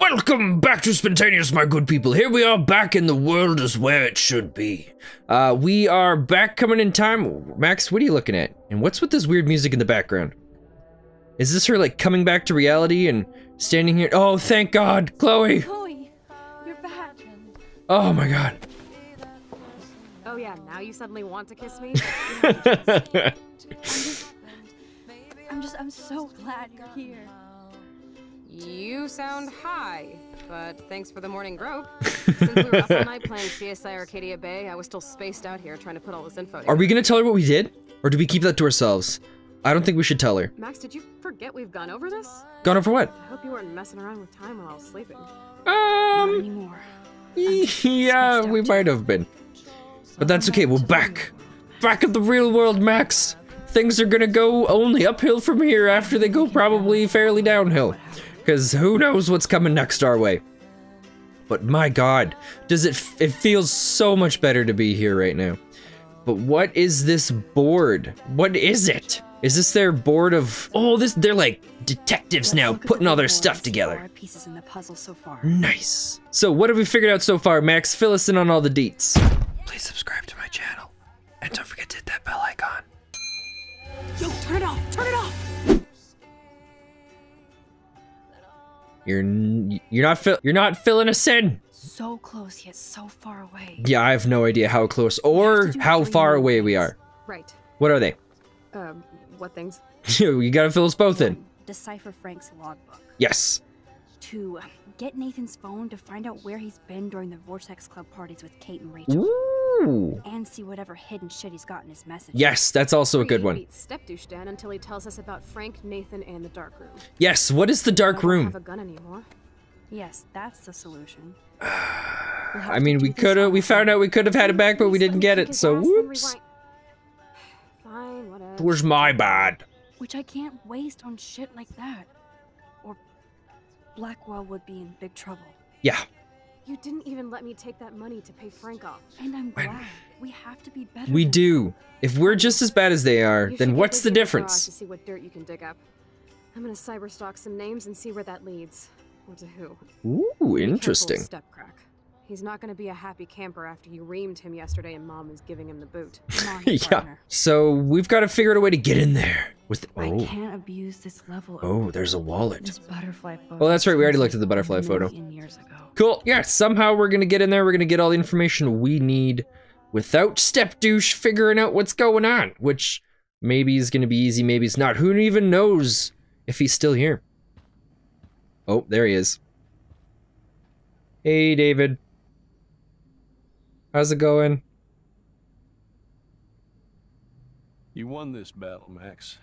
Welcome back to Spentaneous, my good people. Here we are back in the world as where it should be. Uh, we are back coming in time. Max, what are you looking at? And what's with this weird music in the background? Is this her, like, coming back to reality and standing here? Oh, thank God, Chloe. Chloe, you're back. Oh my God. Oh yeah, now you suddenly want to kiss me? I'm just, I'm so glad you're here. You sound high, but thanks for the morning grope. Since we were up all night playing CSI Arcadia Bay, I was still spaced out here trying to put all this info together. Are we gonna tell her what we did? Or do we keep that to ourselves? I don't think we should tell her. Max, did you forget we've gone over this? Gone over what? I hope you weren't messing around with time while I was sleeping. Um, Not anymore. yeah, we might have been. But that's okay, we're back. Back in the real world, Max. Things are gonna go only uphill from here after they go probably fairly downhill. Because who knows what's coming next our way. But my god, does it, f it feels so much better to be here right now. But what is this board? What is it? Is this their board of, oh, this, they're like detectives now, putting all their stuff together. Pieces in the puzzle so far. Nice. So what have we figured out so far, Max? Fill us in on all the deets. Please subscribe to my channel. And don't forget to hit that bell icon. Yo, turn it off! Turn it off! You're you're not fill you're not filling us in. So close yet so far away. Yeah, I have no idea how close or have to do how far away we are. Right. What are they? Um, what things? you gotta fill us both in. Decipher Frank's logbook. Yes. To get Nathan's phone to find out where he's been during the Vortex Club parties with Kate and Rachel. Ooh. And see whatever hidden shit he's got in his messages. Yes, that's also a good one. Step douche Dan until he tells us about Frank, Nathan, and the dark room. Yes, what is the dark I don't room? have a gun anymore. Yes, that's the solution. We'll I mean, we could have we found out we could have had it back, but we didn't get it. So ass, then whoops. Fine, whatever. Where's my bad? Which I can't waste on shit like that. Or Blackwell would be in big trouble. Yeah. You didn't even let me take that money to pay Frank off. And I'm glad. We have to be better. We do. If we're just as bad as they are, You then what's the busy in garage difference? To see what dirt you can dig up. I'm gonna cyberstalk some names and see where that leads. Or to who. Ooh, Be careful with interesting. Stepcrack. He's not gonna be a happy camper after you reamed him yesterday and mom is giving him the boot. On, yeah. partner. So we've got to figure out a way to get in there. With I oh can't abuse this level oh, there's a wallet. this butterfly photo. Oh, that's right, we already looked at the butterfly photo. years ago. Cool. Yeah. Somehow we're gonna get in there. We're gonna get all the information we need without step douche figuring out what's going on. Which maybe is gonna be easy. Maybe it's not. Who even knows if he's still here? Oh, there he is. Hey, David. How's it going? You won this battle, Max.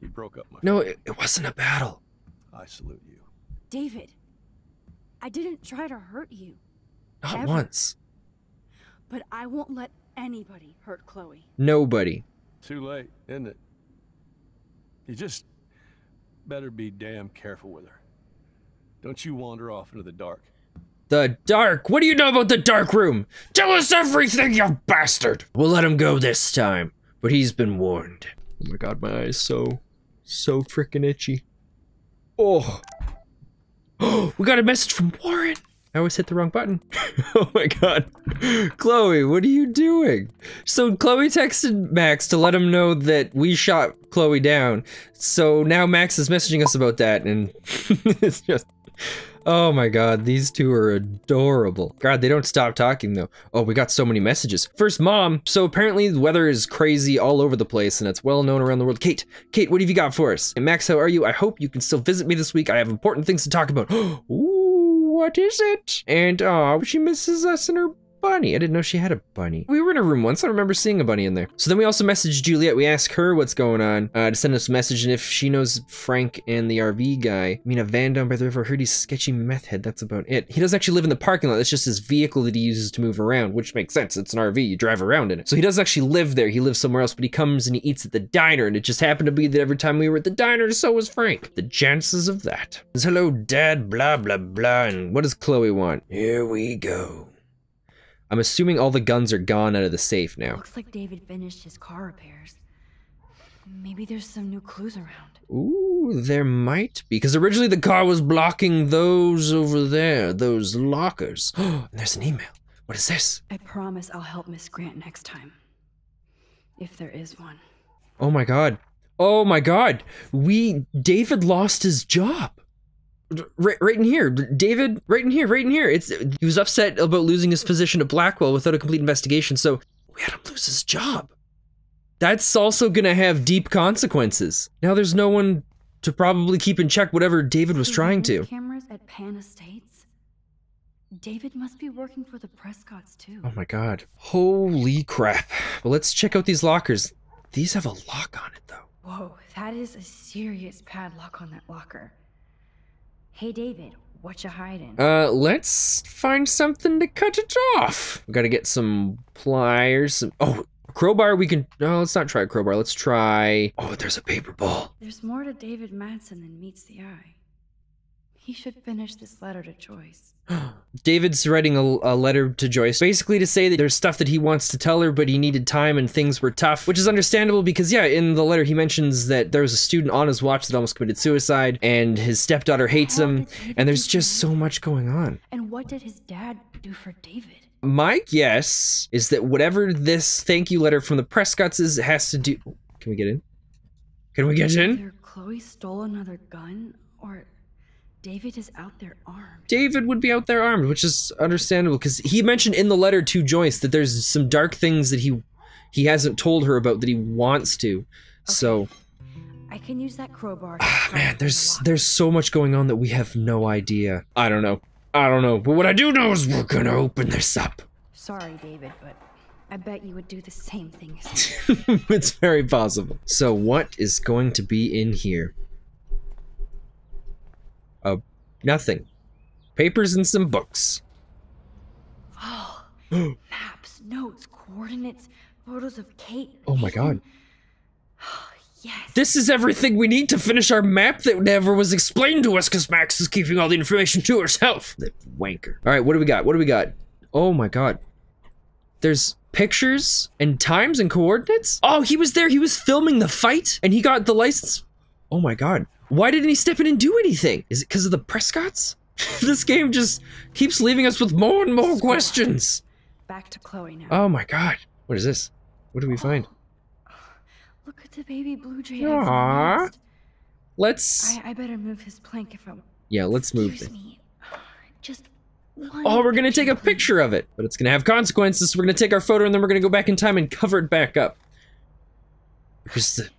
You broke up my. No, it, it wasn't a battle. I salute you. David, I didn't try to hurt you, Not Ever. once. but I won't let anybody hurt Chloe. Nobody. Too late, isn't it? You just better be damn careful with her. Don't you wander off into the dark. The dark. What do you know about the dark room? Tell us everything, you bastard. We'll let him go this time, but he's been warned. Oh my god, my eyes so, so freaking itchy. Oh. Oh, we got a message from Warren. I always hit the wrong button. oh my god. Chloe, what are you doing? So Chloe texted Max to let him know that we shot Chloe down. So now Max is messaging us about that and it's just Oh my god, these two are adorable. God, they don't stop talking though. Oh, we got so many messages. First, mom. So apparently the weather is crazy all over the place and it's well known around the world. Kate, Kate, what have you got for us? And Max, how are you? I hope you can still visit me this week. I have important things to talk about. Ooh, what is it? And oh, she misses us and her bunny. I didn't know she had a bunny. We were in a room once. I remember seeing a bunny in there. So then we also messaged Juliet. We asked her what's going on uh, to send us a message and if she knows Frank and the RV guy. I mean, a van down by the river. Heard he's sketchy meth head. That's about it. He doesn't actually live in the parking lot. That's just his vehicle that he uses to move around, which makes sense. It's an RV. You drive around in it. So he doesn't actually live there. He lives somewhere else, but he comes and he eats at the diner. And it just happened to be that every time we were at the diner, so was Frank. The chances of that. Hello, Dad, blah, blah, blah. And what does Chloe want? Here we go. I'm assuming all the guns are gone out of the safe now. Looks like David finished his car repairs. Maybe there's some new clues around. Ooh, there might be. Because originally the car was blocking those over there, those lockers. and there's an email. What is this? I promise I'll help Miss Grant next time. If there is one. Oh my god. Oh my god. We David lost his job. Right, right in here, David. Right in here, right in here. It's he was upset about losing his position at Blackwell without a complete investigation, so we had him lose his job. That's also gonna have deep consequences. Now there's no one to probably keep in check whatever David was trying to. Cameras at Pan Estates. David must be working for the Prescotts too. Oh my god. Holy crap. Well, let's check out these lockers. These have a lock on it though. Whoa, that is a serious padlock on that locker. Hey David, what you hiding? Uh, let's find something to cut it off. We gotta get some pliers. Some, oh, crowbar. We can. No, let's not try a crowbar. Let's try. Oh, there's a paper ball. There's more to David Madsen than meets the eye. He should finish this letter to Joyce. David's writing a, a, letter to Joyce, basically to say that there's stuff that he wants to tell her, but he needed time and things were tough, which is understandable because, yeah, in the letter he mentions that there was a student on his watch that almost committed suicide, and his stepdaughter hates him, and there's just so much going on. And what did his dad do for David? My guess is that whatever this thank you letter from the Prescotts is has to do. Can we get in? Can we get in? Either Chloe stole another gun, or David is out there armed. David would be out there armed, which is understandable because he mentioned in the letter to Joyce that there's some dark things that he he hasn't told her about that he wants to. Okay. So I can use that crowbar. Ah, man, there's the there's so much going on that we have no idea. I don't know. I don't know. But what I do know is we're gonna open this up. Sorry, David, but I bet you would do the same thing. it's very possible. So what is going to be in here? Uh, nothing. Papers and some books. Oh, maps, notes, coordinates, photos of Kate. Oh my god. yes. This is everything we need to finish our map that never was explained to us because Max is keeping all the information to herself. The wanker. All right, what do we got? What do we got? Oh my god. There's pictures and times and coordinates? Oh, he was there. He was filming the fight and he got the license. Oh my god. Why didn't he step in and do anything? Is it because of the Prescotts? this game just keeps leaving us with more and more questions. Back to Chloe now. Oh my god. What is this? What do we oh. find? Look at the baby blue jay Aww. Let's. I, I, better move his plank if I'm. Yeah, let's move it. Me. Just. oh, we're gonna take a picture of it, but it's gonna have consequences. We're gonna take our photo and then we're gonna go back in time and cover it back up. Because the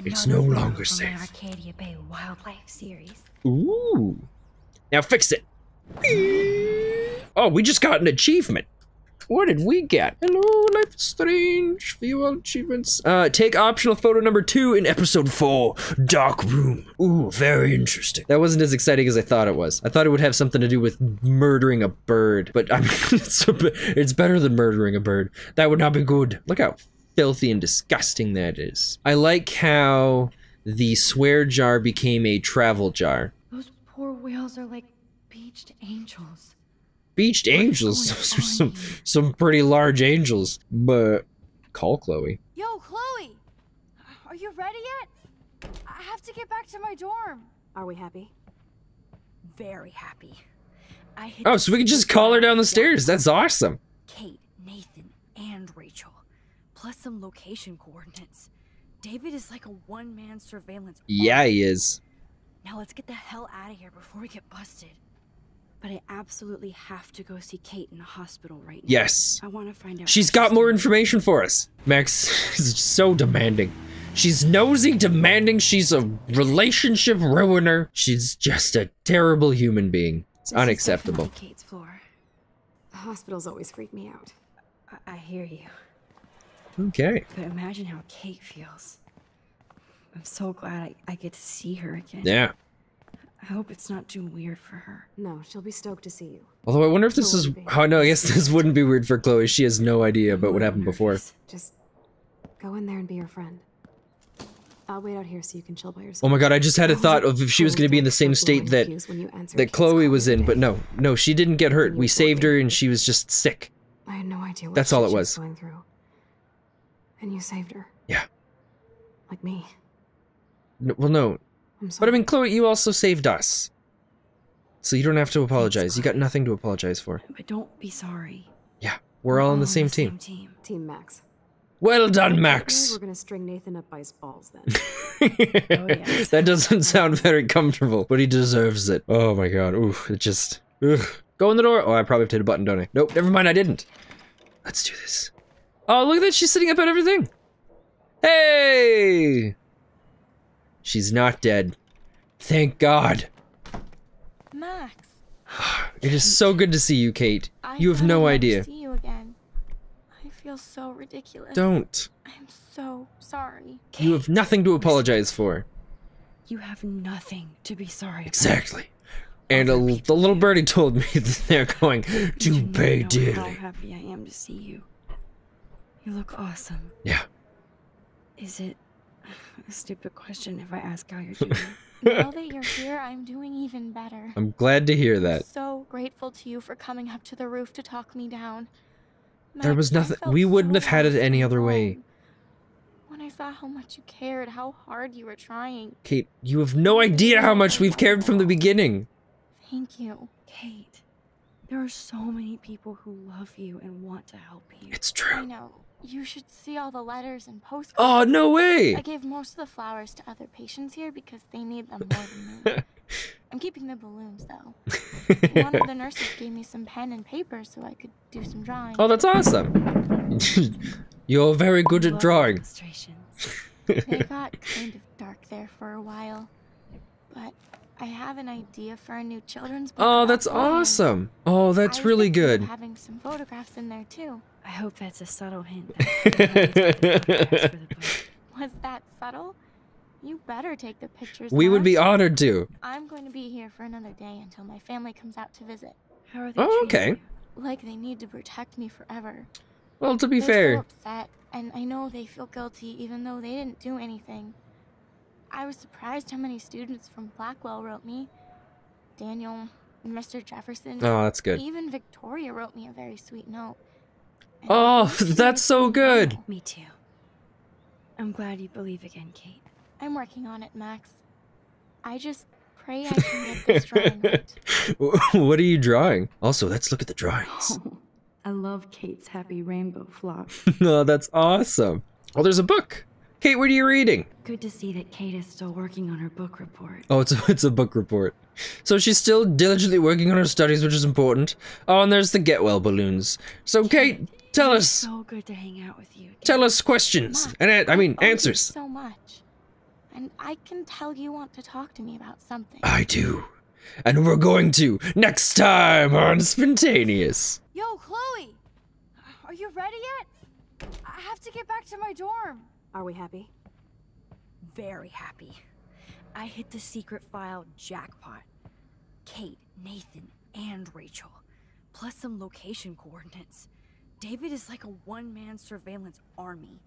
it's no longer safe. Arcadia Bay Wildlife series. Ooh. Now fix it. Oh, we just got an achievement. What did we get? Hello, Life is Strange. View all achievements. Uh, take optional photo number two in episode four, Dark Room. Ooh, very interesting. That wasn't as exciting as I thought it was. I thought it would have something to do with murdering a bird, but I mean, it's, a, it's better than murdering a bird. That would not be good. Look how filthy and disgusting that is. I like how the swear jar became a travel jar. Those poor whales are like beached angels. Beached what angels? Those are some, some pretty large angels. But call Chloe. Yo, Chloe! Are you ready yet? I have to get back to my dorm. Are we happy? Very happy. oh, so we can just call her down the stairs. That's awesome. Kate, Nathan, and Rachel plus some location coordinates. David is like a one-man surveillance. Yeah, he is. Now let's get the hell out of here before we get busted. But I absolutely have to go see Kate in the hospital right now. Yes. I want to find out. She's got more information for us. Max is so demanding. She's nosy, demanding. She's a relationship ruiner. She's just a terrible human being. It's this unacceptable. Kate's floor. The hospitals always freak me out. I, I hear you. Okay. But imagine how Kate feels. I'm so glad I, I get to see her again. Yeah. I hope it's not too weird for her. No, she'll be stoked to see you. Although I wonder if this is how oh, no, I guess this wouldn't be weird for Chloe. She has no idea about what happened before. Just go in there and be your friend. I'll wait out here so you can chill by yourself. Oh my god, I just had a thought of if she was going to be in the same state that that Chloe was in, but no, no, she didn't get hurt. We saved her and she was just sick. I had no idea That's all it was. Going through. And you saved her. Yeah. Like me. No, well, no. I'm sorry. But. I mean, Chloe, you also saved us. So you don't have to apologize. You got nothing to apologize for. But don't be sorry. Yeah, we're all on the same team. team. Team Max. Well done, Maybe Max. We're gonna string Nathan up by his balls then. oh, yes. that doesn't sound very comfortable, but he deserves it. Oh my god. Ooh, it just. Ugh. Go in the door. Oh, I probably have to hit a button, don't I? Nope, never mind, I didn't. Let's do this. Oh, look at that. She's sitting up at everything. Hey! She's not dead. Thank God. Max, It is so good to see you, Kate. I You have no idea. See you again. I feel so ridiculous. Don't. I'm so sorry. Kate, You have nothing to apologize for. You have nothing to be sorry about. Exactly. And a, the little birdie told me that they're going to You pay know how happy I am to see you. You look awesome. Yeah. Is it a stupid question if I ask how you're doing? now that you're here, I'm doing even better. I'm glad to hear that. So grateful to you for coming up to the roof to talk me down. There was nothing- we wouldn't so have had it any and other way. When I saw how much you cared, how hard you were trying. Kate, you have no idea how much we've cared from the beginning. Thank you. Kate, there are so many people who love you and want to help you. It's true. I true. know. You should see all the letters and postcards. Oh, no way! I gave most of the flowers to other patients here because they need them more than me. I'm keeping the balloons though. One of the nurses gave me some pen and paper so I could do some drawing. Oh, that's awesome. You're very good at drawing. Illustrations. They got kind of dark there for a while, but I have an idea for a new children's book. Oh, that's awesome. Oh, that's I really thinking of good. Having some photographs in there too. I hope that's a subtle hint. that for the book. Was that subtle? You better take the pictures. We would be honored to. I'm going to be here for another day until my family comes out to visit. How are they Oh, okay. Like they need to protect me forever. Well, to be They're so fair, upset, and I know they feel guilty even though they didn't do anything. I was surprised how many students from Blackwell wrote me. Daniel, Mr. Jefferson, oh, that's good. even Victoria wrote me a very sweet note. And Oh, I wish she that's so good. Me too. I'm glad you believe again, Kate. I'm working on it, Max. I just pray I can get this drawing right. what are you drawing? Also, let's look at the drawings. I love Kate's happy rainbow flock. oh, that's awesome. Oh, there's a book. Kate, what are you reading? Good to see that Kate is still working on her book report. Oh, it's a, it's a book report. So she's still diligently working on her studies, which is important. Oh, and there's the get well balloons. So, Kate, tell us, so good to hang out with you. Again. tell us questions, Max, and uh, a- I mean owe answers. so much. And I can tell you want to talk to me about something. I do, and we're going to next time on Spentaneous. Yo, Chloe! Are you ready yet? I have to get back to my dorm. Are we happy? Very happy. I hit the secret file jackpot. Kate, Nathan, and Rachel. Plus some location coordinates. David is like a one man surveillance army.